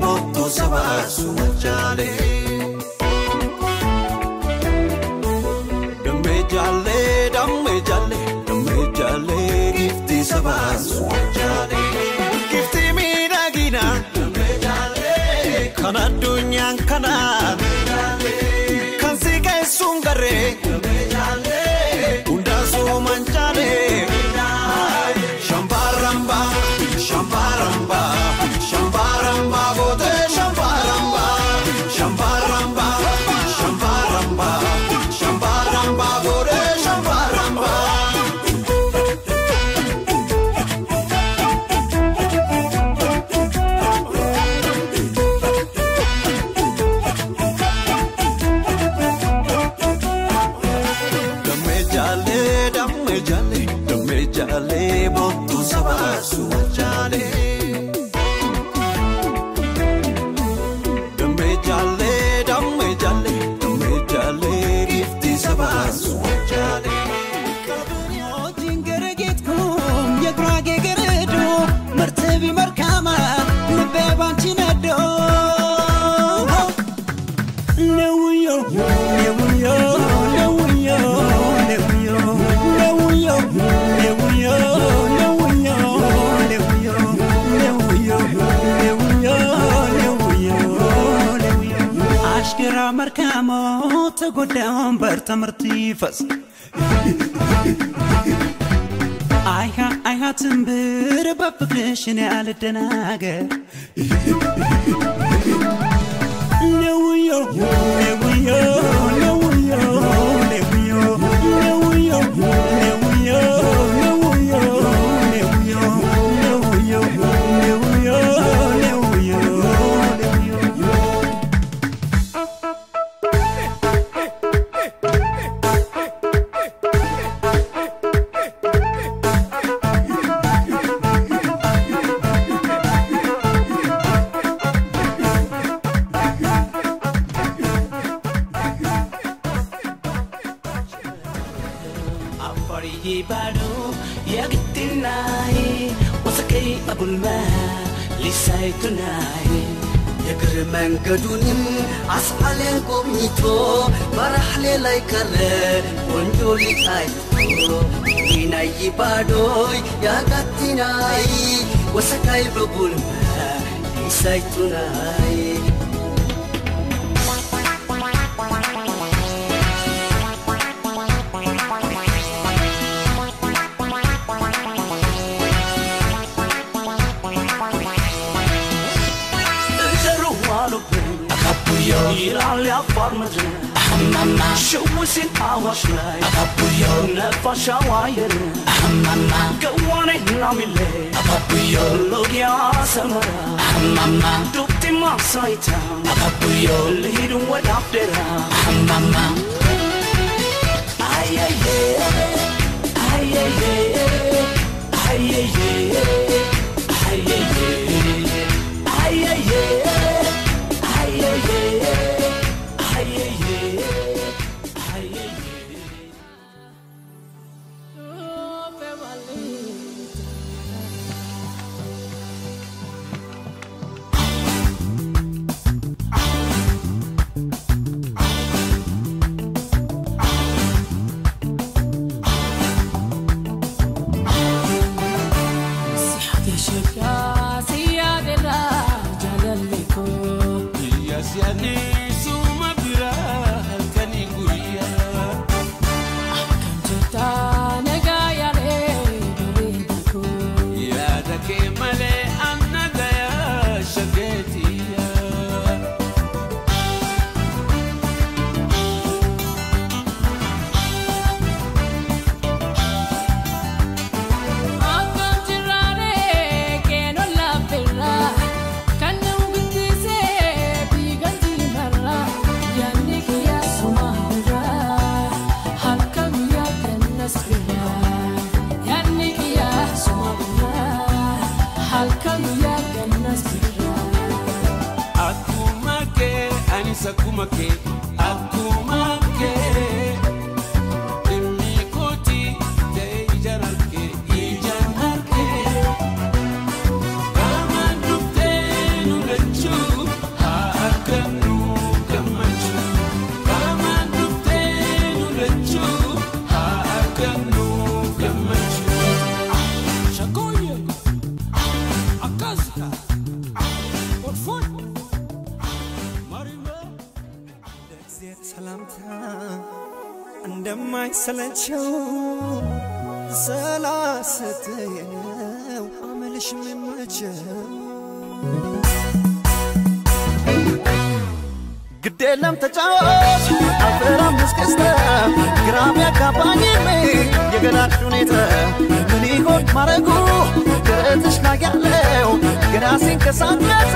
bokkoo sabaa suma jaalee. Damee jaalee damee jaalee damee jaalee giftii sabaa suma jaalee. Giftii miidhagina. Damee jaalee. Kan addunyaan kanaa. Damee jaalee. Kan si keessuun garee. L.A. markamoo tegodaan bartamartiifas. አይሃ አይሃ ትንብር በፍቅርሽ እኔ አልደናገር yagitinai wasakay abulma lisaytunai የእግር መንገዱንም አስዓሌ ጎብኝቶ በራሕሌ ላይ ቀረ ቆንጆ ሊጣይቶ ይናይ ባዶይ ያጋቲናይ ወሰካይ በጉልመ ይሳይቱናይ yol Yılan varmıdır Ammama Şuvusin avaşlay Apapuyo. Nefasha vayır Ammama Gavane namile Apapuyo. Lugya samara Ammama Dukti masayta Apapuyo. Lihidun after. Ammama Ay ay ay gracias a Jesús. Sakuma ke ሰላምታ እንደማይሰለቸው ስላሰተየነው አመልሽ መመቸው ግድ የለም ተጫወት አልፈራም እስክስተ ግራ ቢያጋባኝም የገላሽ ሁኔታ ምን ይሆን ማረጉ ደረትሽ ላይ ያለው ገና ሲንቀሳቀስ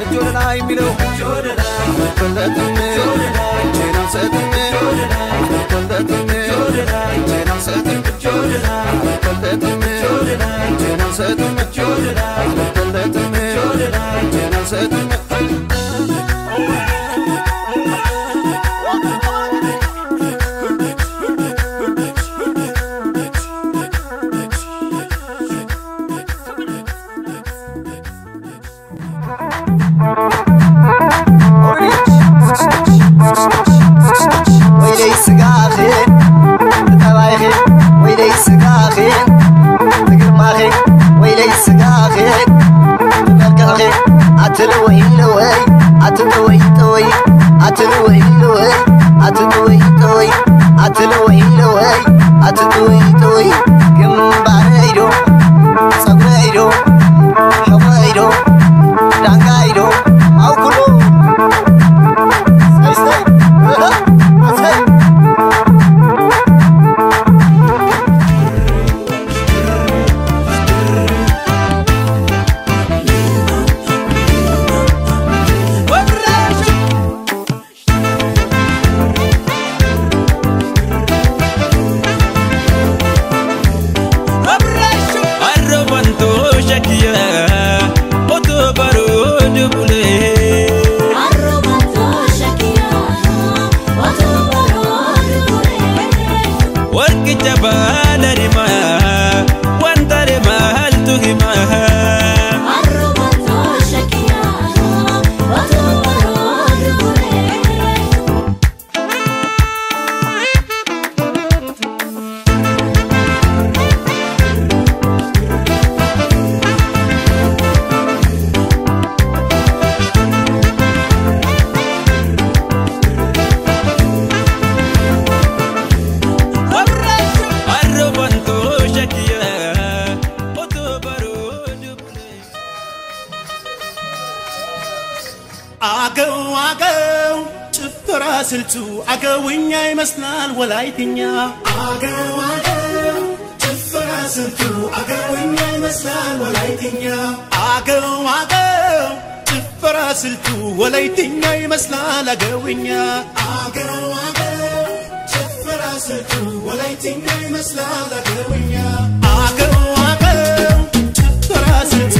እጅ ወደ ላይ የሚለው አልበለጥም እጄን አልሰጥም አልበለጥም እጄን አልሰጥም አልበለጥም እጄን አልሰጥም ስልቱ አገውኛ ይመስላል ወላይትኛ። አገው አገው ጭፈራ ስልቱ አገውኛ ይመስላል ወላይትኛ። አገው አገው ጭፈራ ስልቱ ወላይትኛ ይመስላል አገውኛ። አገው አገው ጭፈራ ስልቱ ወላይትኛ ይመስላል አገውኛ። አገው አገው ጭፈራ ስልቱ